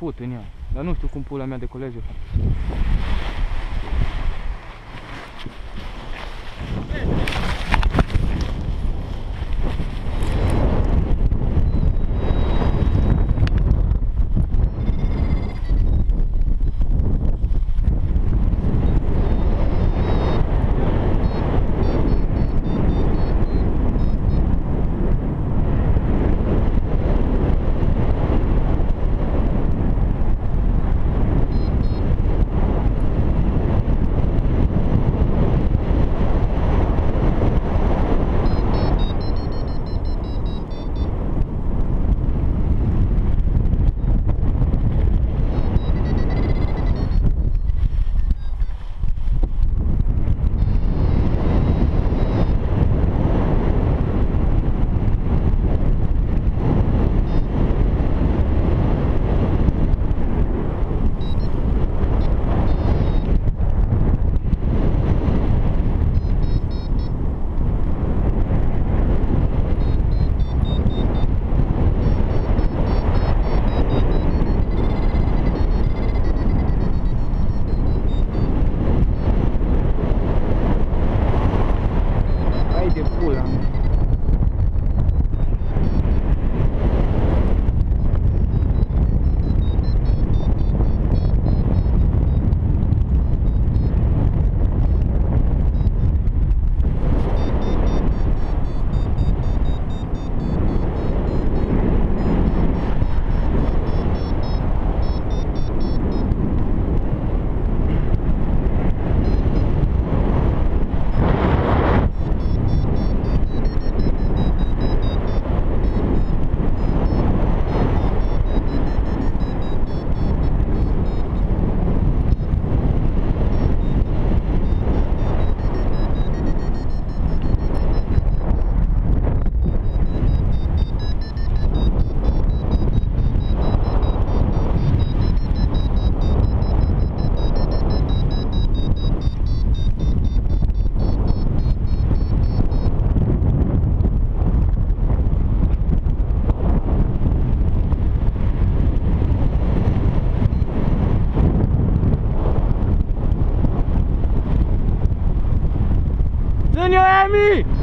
fut în ea. Dar nu știu cum pula mea de colege. Hai Guilherme!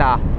있다.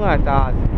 我咋的。